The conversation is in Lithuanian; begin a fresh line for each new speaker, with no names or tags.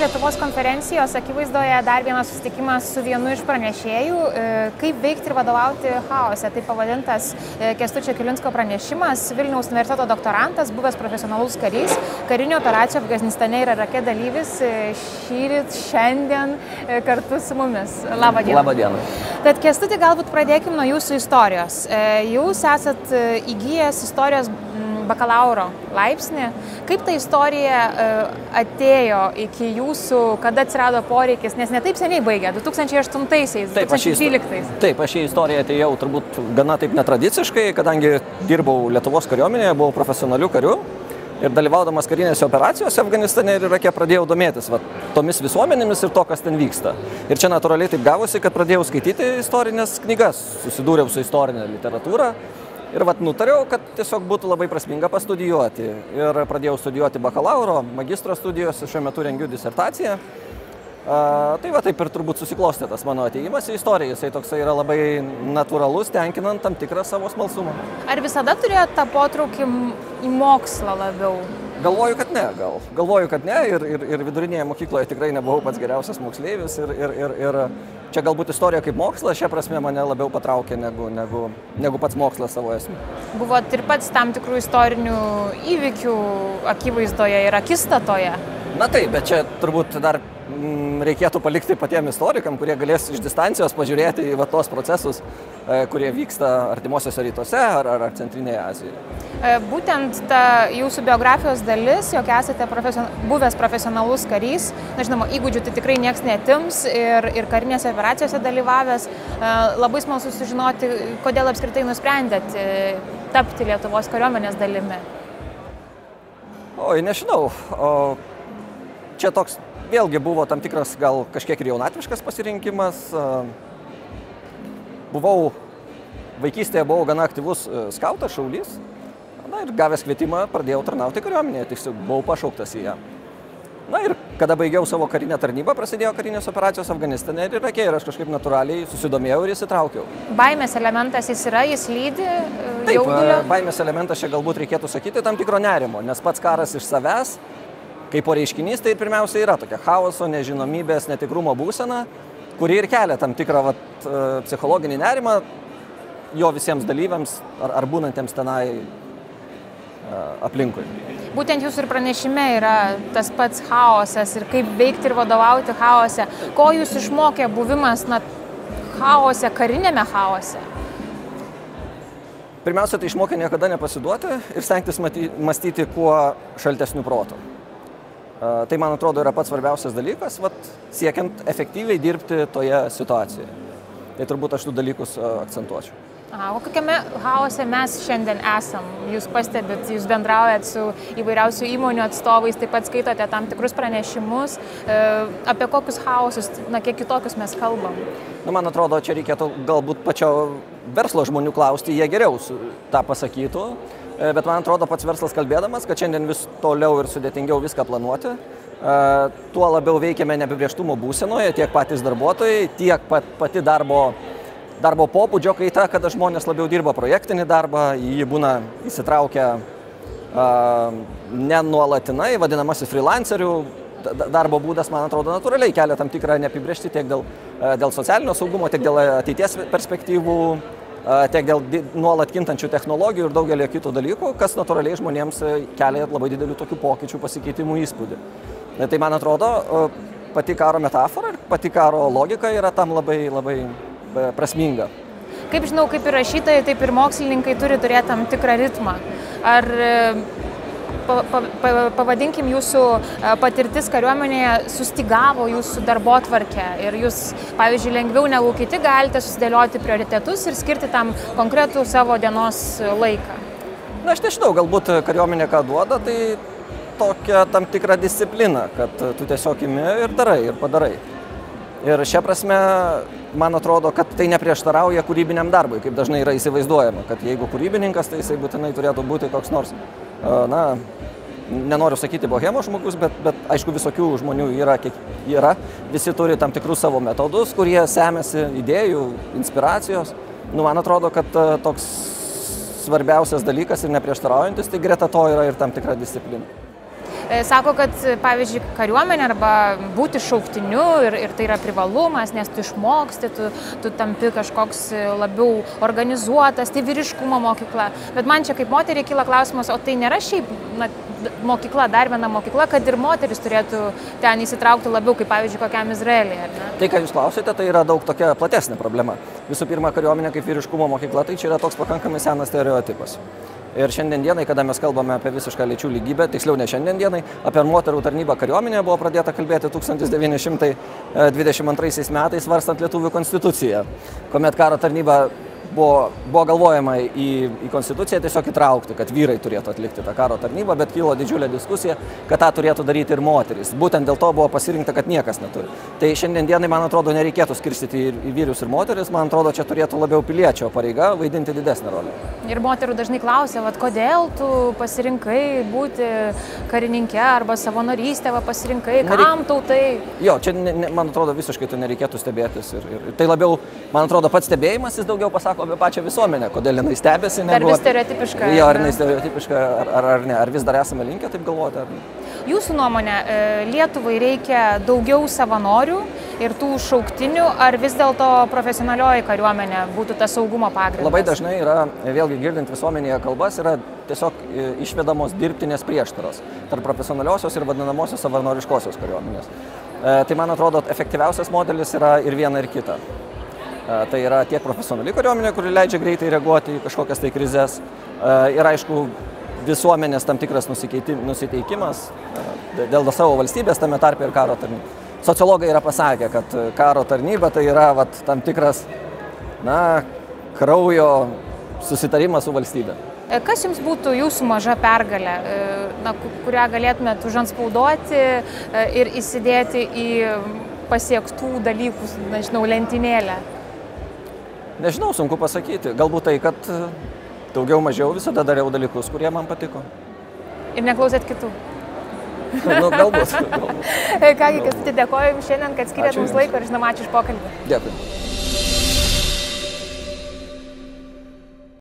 Lietuvos konferencijos akivaizdoje dar vienas susitikimas su vienu iš pranešėjų, e, kaip veikti ir vadovauti chaose. Tai pavadintas e, Kestučio Kilinsko pranešimas, Vilniaus universiteto doktorantas, buvęs profesionalus karys, karinio operacijų Afganistane ir Irake dalyvis e, šyrit šiandien kartu su mumis. Labą dieną.
Labą dieną.
Tad Kestutį galbūt pradėkime nuo jūsų istorijos. Jūs esat įgyjęs istorijos bakalauro laipsnį. Kaip ta istorija e, atėjo iki jūsų, kada atsirado poreikis, nes netaip seniai baigė, 2008-aisiais, 2012-aisiais.
Taip, aš į istoriją atėjau turbūt gana taip netradiciškai, kadangi dirbau Lietuvos kariuomenėje, buvau profesionaliu kariu. Ir dalyvaudamas karinėse operacijose Afganistane ir Irake pradėjau domėtis va, tomis visuomenėmis ir to, kas ten vyksta. Ir čia natūraliai taip gavosi, kad pradėjau skaityti istorinės knygas, susidūriau su istorinė literatūra Ir vat nutariau, kad tiesiog būtų labai prasminga pastudijuoti. Ir pradėjau studijuoti bakalauro, magistro studijos, šiuo metu rengiu disertaciją. Tai va taip ir turbūt susiklostė tas mano ateimas į istoriją. Jisai toksai yra labai natūralus, tenkinant tam tikrą savo smalsumą.
Ar visada turėjote tą potraukį į mokslą labiau?
Galvoju, kad ne, gal. Galvoju, kad ne ir, ir, ir vidurinėje mokykloje tikrai nebuvau pats geriausias moksleivis ir, ir, ir, ir čia galbūt istorija kaip mokslas šia prasme mane labiau patraukė negu, negu, negu pats mokslas savo esmė.
Buvot ir pats tam tikrų istorinių įvykių akivaizdoje ir akistatoje.
Na taip, bet čia turbūt dar reikėtų palikti patiems istorikam, kurie galės iš distancijos pažiūrėti į va, tos procesus, e, kurie vyksta artimuosiuose rytuose ar, ar, ar centrinėje Azijoje.
E, būtent ta jūsų biografijos dalis, jog esate profesion... buvęs profesionalus karys, na žinoma, įgūdžių tai tikrai niekas netims ir, ir karinėse operacijose dalyvavęs, e, labai smalsu sužinoti, kodėl apskritai nusprendėt tapti Lietuvos kariuomenės dalimi.
Oi, nežinau. O čia toks vėlgi buvo tam tikras gal kažkiek ir jaunatviškas pasirinkimas. Buvau vaikystėje buvau gana aktyvus e, skautas, šaulys. Na ir gavęs kvietimą pradėjau tarnauti kariuomenėje, tiesiog buvau pašauktas į ją. Na ir kada baigiau savo karinę tarnybą, prasidėjo karinės operacijos Afganistane ir Irake ir aš kažkaip natūraliai susidomėjau ir įsitraukiau.
Baimės elementas jis yra, jis lydi e,
Taip, jaudulio? baimės elementas čia galbūt reikėtų sakyti tam tikro nerimo, nes pats karas iš savęs kaip po reiškinys, tai pirmiausia yra tokia chaoso, nežinomybės, netikrumo būsena, kuri ir kelia tam tikrą vat, e, psichologinį nerimą jo visiems dalyviams ar, ar būnantiems tenai e, aplinkui.
Būtent jūsų ir pranešime yra tas pats chaosas ir kaip veikti ir vadovauti chaose. Ko jūs išmokė buvimas na, chaose, karinėme chaose?
Pirmiausia, tai išmokė niekada nepasiduoti ir stengtis mąstyti kuo šaltesnių protų. Tai man atrodo yra pats svarbiausias dalykas, vat, siekiant efektyviai dirbti toje situacijoje. Tai turbūt aš tų dalykus akcentuočiau.
Aha, o kokiame chaose mes šiandien esam? Jūs pastebit, jūs bendraujat su įvairiausių įmonių atstovais, taip pat skaitote tam tikrus pranešimus. E, apie kokius chaosus, na, kiek kitokius mes kalbam?
Nu, man atrodo, čia reikėtų galbūt pačio verslo žmonių klausti, jie geriau tą pasakytų. E, bet man atrodo pats verslas kalbėdamas, kad šiandien vis toliau ir sudėtingiau viską planuoti, e, tuo labiau veikiame neapibrieštumo būsenoje, tiek patys darbuotojai, tiek pat, pati darbo, darbo pobūdžio kaita, kada žmonės labiau dirba projektinį darbą, jį būna įsitraukę ne nuolatinai, vadinamasis freelancerių darbo būdas, man atrodo, natūraliai kelia tam tikrą neapibriešti tiek dėl, e, dėl socialinio saugumo, tiek dėl ateities perspektyvų tiek dėl nuolat kintančių technologijų ir daugelio kitų dalykų, kas natūraliai žmonėms e, kelia labai didelių tokių pokyčių, pasikeitimų įspūdį. E, tai man atrodo, pati karo metafora ir pati karo logika yra tam labai, labai e, prasminga.
Kaip žinau, kaip ir rašytojai, taip ir mokslininkai turi turėti tam tikrą ritmą. Ar pavadinkim, jūsų e, patirtis kariuomenėje sustigavo jūsų darbo tvarkę ir jūs, pavyzdžiui, lengviau negu kiti galite susidėlioti prioritetus ir skirti tam konkretų savo dienos laiką?
Na, aš nežinau, galbūt kariuomenė ką duoda, tai tokia tam tikra disciplina, kad tu tiesiog imi ir darai, ir padarai. Ir šia prasme, man atrodo, kad tai neprieštarauja kūrybiniam darbui, kaip dažnai yra įsivaizduojama, kad jeigu kūrybininkas, tai jisai būtinai turėtų būti koks nors, na, nenoriu sakyti bohemo žmogus, bet, bet aišku visokių žmonių yra, kiek yra. Visi turi tam tikrus savo metodus, kurie semėsi idėjų, inspiracijos. Nu, man atrodo, kad toks svarbiausias dalykas ir neprieštaraujantis, tai greta to yra ir tam tikra disciplina.
E, sako, kad, pavyzdžiui, kariuomenė arba būti šauktiniu ir, ir tai yra privalumas, nes tu išmoksti, tu, tu tampi kažkoks labiau organizuotas, tai vyriškumo mokykla. Bet man čia kaip moteriai kyla klausimas, o tai nėra šiaip na, mokykla, dar viena mokykla, kad ir moteris turėtų ten įsitraukti labiau, kaip pavyzdžiui, kokiam Izraelį.
Tai, ką jūs klausėte, tai yra daug tokia platesnė problema. Visų pirma, kariuomenė kaip vyriškumo mokykla, tai čia yra toks pakankamai senas stereotipas. Ir šiandien dienai, kada mes kalbame apie visišką lyčių lygybę, tiksliau ne šiandien dienai, apie moterų tarnybą kariuomenėje buvo pradėta kalbėti 1922 metais varstant Lietuvų konstituciją, kuomet karo tarnyba buvo, buvo galvojama į, į konstituciją tiesiog įtraukti, kad vyrai turėtų atlikti tą karo tarnybą, bet kilo didžiulė diskusija, kad tą turėtų daryti ir moteris. Būtent dėl to buvo pasirinkta, kad niekas neturi. Tai šiandien dienai, man atrodo, nereikėtų skirstyti į, vyrus ir moteris, man atrodo, čia turėtų labiau piliečio pareiga vaidinti didesnę rolę.
Ir moterų dažnai klausia, vad, kodėl tu pasirinkai būti karininkė arba savanorystę pasirinkai, kam Nereik... tau tai?
Jo, čia, ne, ne, man atrodo, visiškai tu nereikėtų stebėtis. Ir, ir tai labiau, man atrodo, pats stebėjimas jis daugiau pasako apie pačią visuomenę, kodėl jinai stebėsi.
Ar vis stereotipiška?
Jo, ar jinai stereotipiška, ar, ar, ar ne, ar vis dar esame linkę taip galvoti? Ar...
Jūsų nuomonė, e, Lietuvai reikia daugiau savanorių ir tų šauktinių, ar vis dėlto profesionalioji kariuomenė būtų tas saugumo pagrindas?
Labai dažnai yra, vėlgi girdint visuomenėje kalbas, yra tiesiog e, išvedamos dirbtinės prieštaros tarp profesionaliosios ir vadinamosios savanoriškosios kariuomenės. E, tai man atrodo, efektyviausias modelis yra ir viena ir kita. Tai yra tiek profesionali kariuomenė, kuri leidžia greitai reaguoti į kažkokias tai krizės. Ir aišku, visuomenės tam tikras nusiteikimas dėl savo valstybės, tame tarpe ir karo tarnyba. Sociologai yra pasakę, kad karo tarnyba tai yra vat, tam tikras, na, kraujo susitarimas su valstybė.
E, kas jums būtų jūsų maža pergalė, e, na, kurią galėtumėte užanspauduoti e, ir įsidėti į pasiektų dalykų, nežinau, lentynėlę?
Nežinau, sunku pasakyti. Galbūt tai, kad e, daugiau mažiau visada dariau dalykus, kurie man patiko.
Ir neklausėt kitų.
nu, galbūt. galbūt.
Kągi, kas dėkoju Jums šiandien, kad skiriat mums laiko ir žinoma, ačiū už pokalbį.
Dėkui.